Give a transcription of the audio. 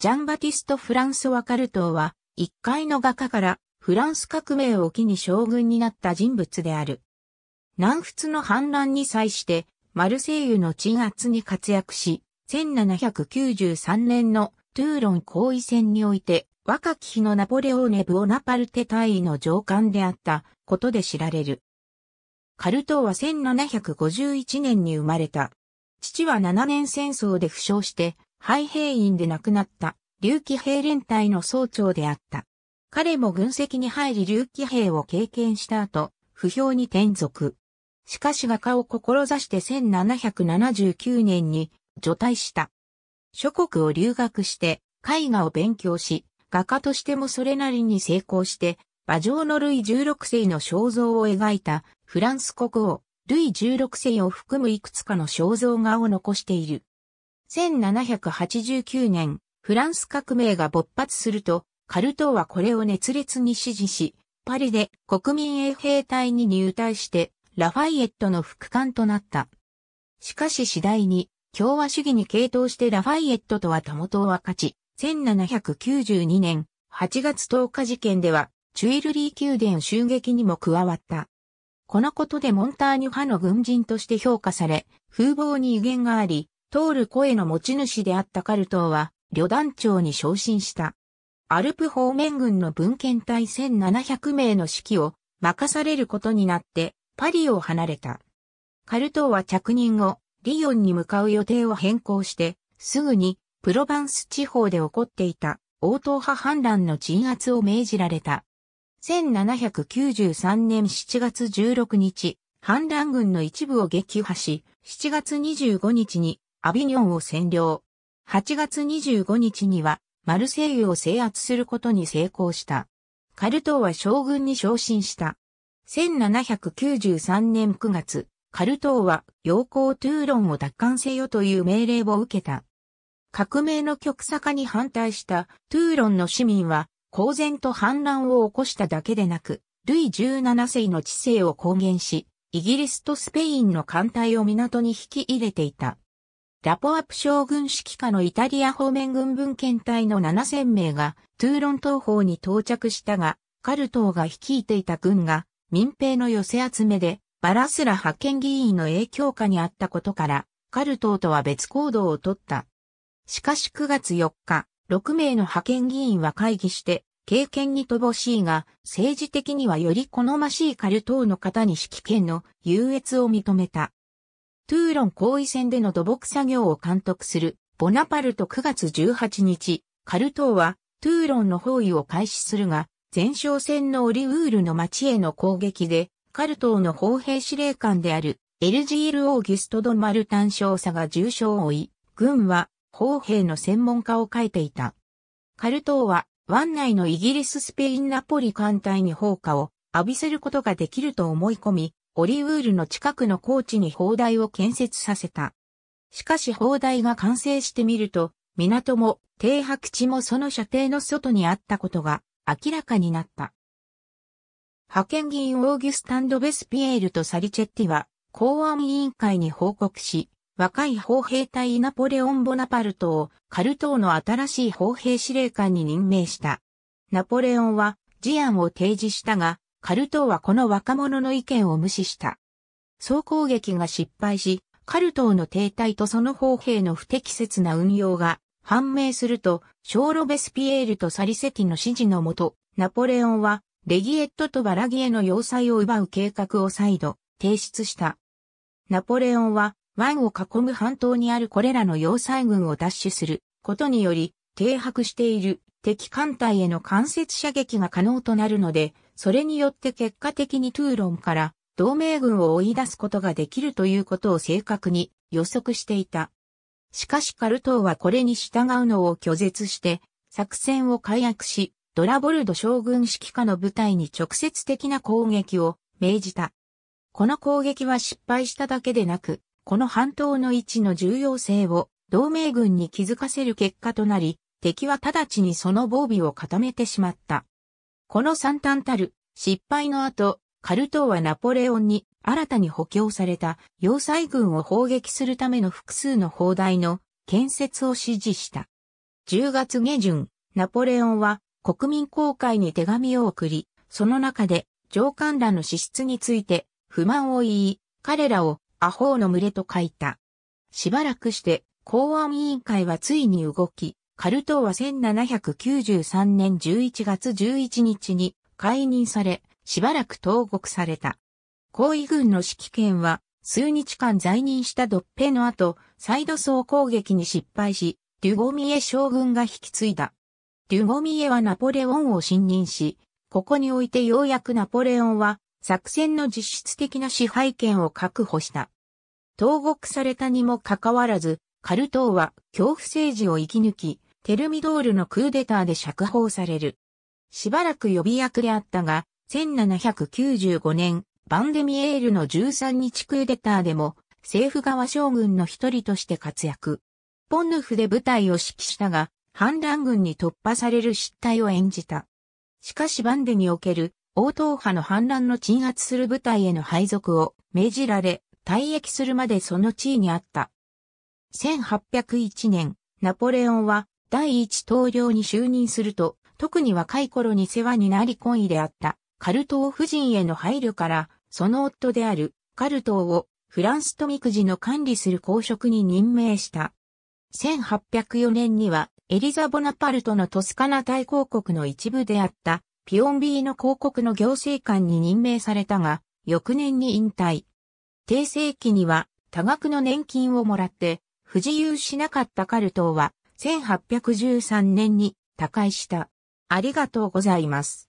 ジャンバティスト・フランソワ・カルトーは、一階の画家からフランス革命を機に将軍になった人物である。南仏の反乱に際して、マルセイユの鎮圧に活躍し、1793年のトゥーロン行為戦において、若き日のナポレオーネ・ブオナパルテ大尉の上官であったことで知られる。カルトーは1751年に生まれた。父は7年戦争で負傷して、廃兵員で亡くなった、竜騎兵連隊の総長であった。彼も軍籍に入り竜騎兵を経験した後、不評に転属。しかし画家を志して1779年に除隊した。諸国を留学して絵画を勉強し、画家としてもそれなりに成功して、馬上のルイ16世の肖像を描いたフランス国王、ルイ16世を含むいくつかの肖像画を残している。1789年、フランス革命が勃発すると、カルトーはこれを熱烈に支持し、パリで国民衛兵隊に入隊して、ラファイエットの副官となった。しかし次第に、共和主義に傾倒してラファイエットとはたもとを分かち、1792年8月10日事件ではチュイルリー宮殿襲撃にも加わった。このことでモンターニュ派の軍人として評価され、風貌に威厳があり、通る声の持ち主であったカルトーは、旅団長に昇進した。アルプ方面軍の文献隊1700名の指揮を任されることになってパリを離れた。カルトーは着任後、リヨンに向かう予定を変更して、すぐにプロバンス地方で起こっていた応答派反乱の鎮圧を命じられた。1793年7月16日、反乱軍の一部を撃破し、7月25日にアビニョンを占領。8月25日にはマルセイユを制圧することに成功した。カルトーは将軍に昇進した。1793年9月、カルトーは陽光トゥーロンを奪還せよという命令を受けた。革命の極左化に反対したトゥーロンの市民は公然と反乱を起こしただけでなく、ルイ17世の知性を公言し、イギリスとスペインの艦隊を港に引き入れていた。ラポアプ将軍指揮下のイタリア方面軍分検隊の7000名がトゥーロン東方に到着したが、カルトーが率いていた軍が民兵の寄せ集めでバラスラ派遣議員の影響下にあったことから、カルトーとは別行動をとった。しかし9月4日、6名の派遣議員は会議して、経験に乏しいが、政治的にはより好ましいカルトーの方に指揮権の優越を認めた。トゥーロン行為戦での土木作業を監督するボナパルト9月18日、カルトーはトゥーロンの包囲を開始するが、前哨戦のオリウールの町への攻撃で、カルトーの砲兵司令官であるエルジール・オーギュスト・ド・マルタン少佐が重傷を負い、軍は砲兵の専門家を書いていた。カルトーは湾内のイギリス・スペイン・ナポリ艦隊に砲火を浴びせることができると思い込み、オリウールの近くの高地に砲台を建設させた。しかし砲台が完成してみると、港も停泊地もその射程の外にあったことが明らかになった。派遣議員オーギュスタンド・ベスピエールとサリチェッティは公安委員会に報告し、若い砲兵隊ナポレオン・ボナパルトをカルトーの新しい砲兵司令官に任命した。ナポレオンは事案を提示したが、カルトーはこの若者の意見を無視した。総攻撃が失敗し、カルトーの停滞とその砲兵の不適切な運用が判明すると、ショーロベスピエールとサリセティの指示のもと、ナポレオンはレギエットとバラギエの要塞を奪う計画を再度提出した。ナポレオンは湾を囲む半島にあるこれらの要塞軍を奪取することにより、停泊している敵艦隊への間接射撃が可能となるので、それによって結果的にトゥーロンから同盟軍を追い出すことができるということを正確に予測していた。しかしカルトーはこれに従うのを拒絶して、作戦を解約し、ドラボルド将軍指揮下の部隊に直接的な攻撃を命じた。この攻撃は失敗しただけでなく、この半島の位置の重要性を同盟軍に気づかせる結果となり、敵は直ちにその防備を固めてしまった。この惨憺たる失敗の後、カルトーはナポレオンに新たに補強された要塞軍を砲撃するための複数の砲台の建設を指示した。10月下旬、ナポレオンは国民公会に手紙を送り、その中で上官らの資質について不満を言い、彼らをアホーの群れと書いた。しばらくして公安委員会はついに動き、カルトーは1793年11月11日に解任され、しばらく投獄された。後位軍の指揮権は数日間在任したドッペの後、再度総攻撃に失敗し、デュゴミエ将軍が引き継いだ。デュゴミエはナポレオンを信任し、ここにおいてようやくナポレオンは作戦の実質的な支配権を確保した。投獄されたにもかかわらず、カルトーは恐怖政治を生き抜き、テルミドールのクーデターで釈放される。しばらく予備役であったが、1795年、バンデミエールの13日クーデターでも、政府側将軍の一人として活躍。ポンヌフで部隊を指揮したが、反乱軍に突破される失態を演じた。しかしバンデにおける応答派の反乱の鎮圧する部隊への配属を命じられ、退役するまでその地位にあった。1801年、ナポレオンは第一統領に就任すると、特に若い頃に世話になり婚姻であったカルトー夫人への配慮から、その夫であるカルトーをフランスと育児の管理する公職に任命した。1804年にはエリザ・ボナパルトのトスカナ大公国の一部であったピオンビーの公国の行政官に任命されたが、翌年に引退。定世期には多額の年金をもらって不自由しなかったカルトーは1813年に他界した。ありがとうございます。